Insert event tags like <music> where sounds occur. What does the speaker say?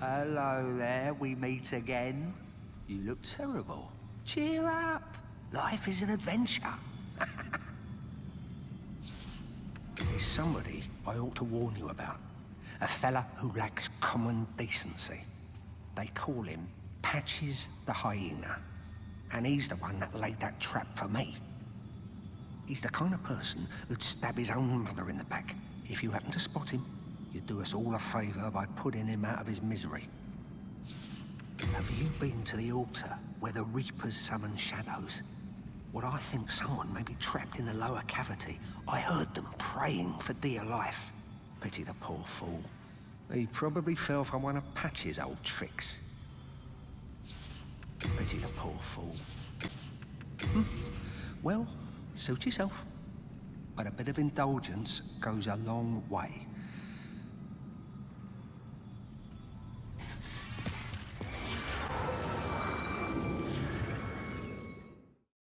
Hello there, we meet again. You look terrible. Cheer up. Life is an adventure. <laughs> There's somebody I ought to warn you about. A fella who lacks common decency. They call him Patches the Hyena. And he's the one that laid that trap for me. He's the kind of person who'd stab his own mother in the back. If you happen to spot him, you'd do us all a favour by putting him out of his misery. Have you been to the altar where the Reapers summon shadows? Well, I think someone may be trapped in the lower cavity. I heard them praying for dear life. Pity the poor fool. He probably fell for one of Patches' old tricks. Pity the poor fool. Hmm. Well, suit yourself. But a bit of indulgence goes a long way.